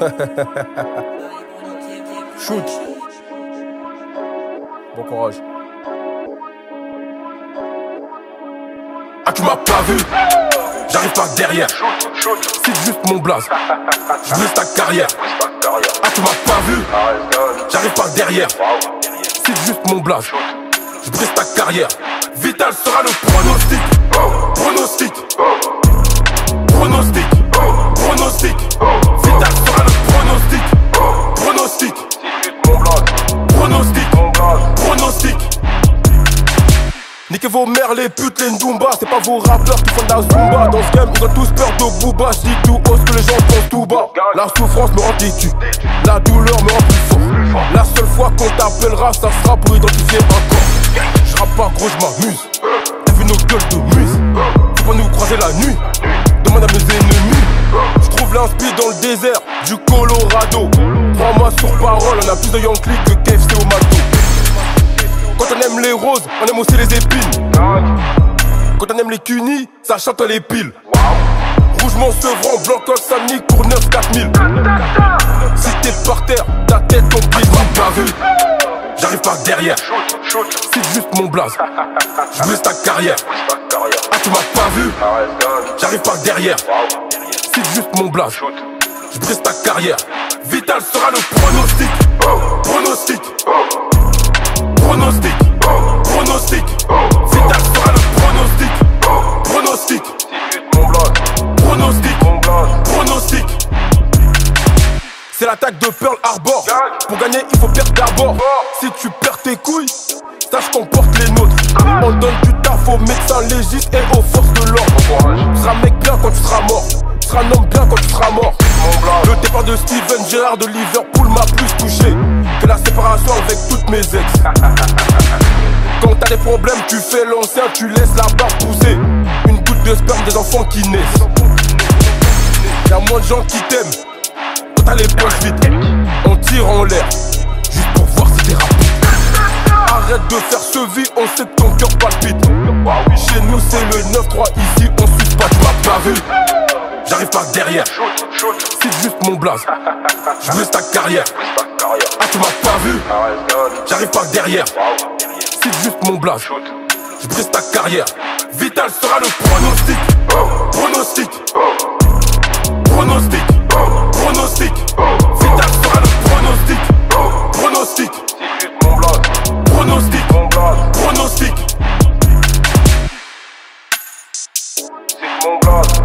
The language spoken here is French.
Shoot. Bon courage. Ah tu m'as pas vu. J'arrive pas derrière. C'est juste mon blaze. Je brise ta carrière. Ah tu m'as pas vu. J'arrive pas derrière. C'est juste mon blaze. Je brise ta carrière. Vital sera le Pronostic. Pronostic. Pronostic Niquez vos mères, les putes, les ndumba C'est pas vos rappeurs qui font de la zumba. Dans ce game, ils ont tous peur de Booba. Je dis tout haut ce que les gens pensent tout bas. La souffrance me rend têtu. La douleur me rend plus fort. La seule fois qu'on t'appellera, ça sera pour identifier un corps. Je pas gros, je m'amuse. T'as vu nos gueules de muse. Faut pas nous croiser la nuit. Demande à mes ennemis. Je trouve l'inspi dans le désert du Colorado. Crois-moi sur parole, on a plus de Yankee que KFC au matou quand on aime les roses, on aime aussi les épines. Quand on aime les cunis, ça chante les piles. Rougemont Sevran, blanc comme Samic pour 9 4000. Si t'es par terre, ta tête ton pied, tu pas vu. J'arrive pas derrière. C'est juste mon blaze. Je brise ta carrière. Ah, tu m'as pas vu. J'arrive pas derrière. C'est juste mon blaze. Je brise ta carrière. Vital sera le. Pronostic. C'est l'attaque de Pearl Harbor. Pour gagner, il faut perdre d'abord. Si tu perds tes couilles, sache qu'on porte les nôtres. On donne du taf aux médecins légistes et aux forces de l'ordre. Tu seras mec bien quand tu seras mort. Tu seras un homme bien quand tu seras mort. Le départ de Steven Gerrard de Liverpool m'a plus touché que la séparation avec toutes mes ex. Quand t'as des problèmes, tu fais l'ancien, tu laisses la barbe pousser. Une goutte de sperme des enfants qui naissent. Y'a moins de gens qui t'aiment t'as les poches. On tire en l'air, juste pour voir si t'es rapide. Arrête de faire ce vie, on sait que ton cœur palpite. Chez nous, c'est le 9-3, ici on suce pas, pas vu. J'arrive pas derrière, c'est juste mon blaze. Je ta carrière. Ah, tu m'as pas vu. J'arrive pas derrière, c'est juste mon blaze. Je brise ta carrière. Vital sera le pronostic. mon blague. Pronostic, mon blague. Pronostic. C'est mon blague.